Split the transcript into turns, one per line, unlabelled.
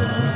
Lord.